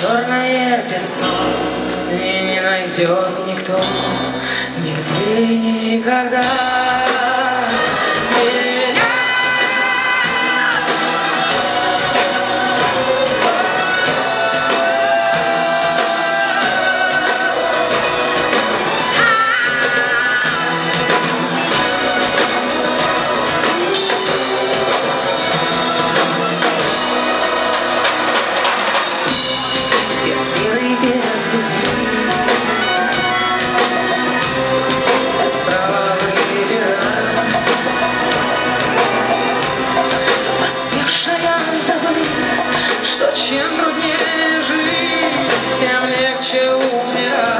черное пятно. И не найдет никто нигде и никогда. te ouvirá.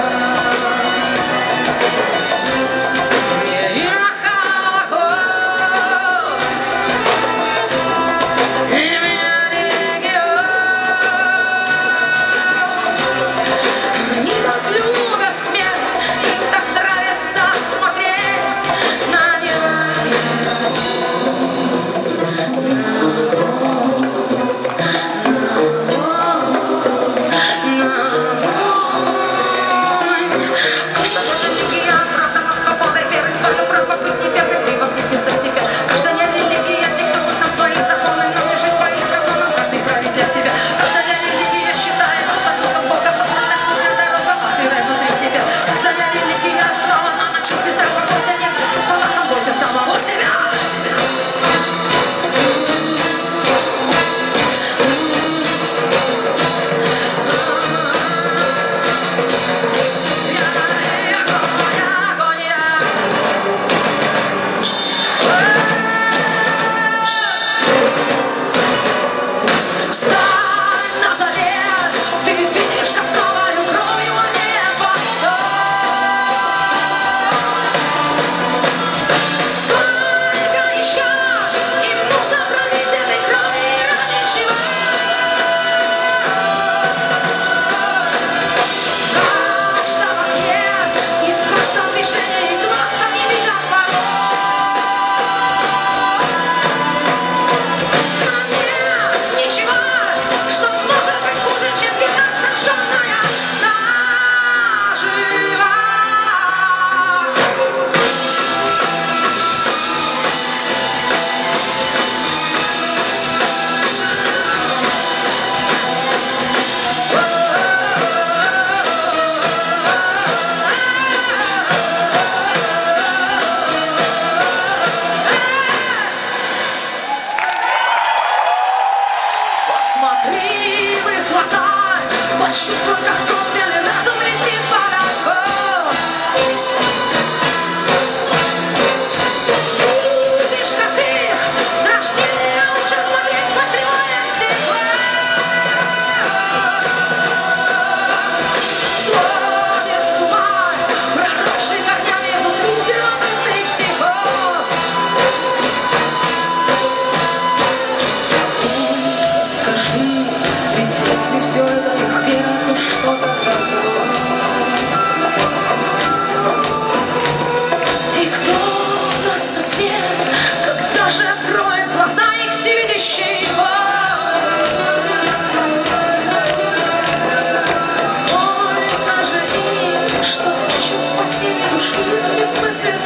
Weź się w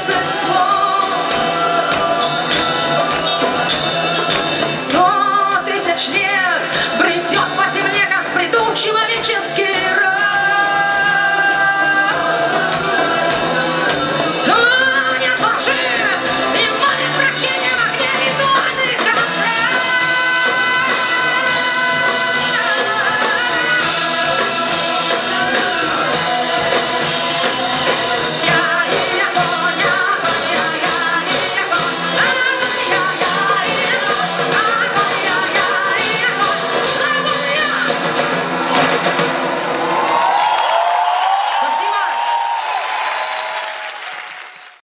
success.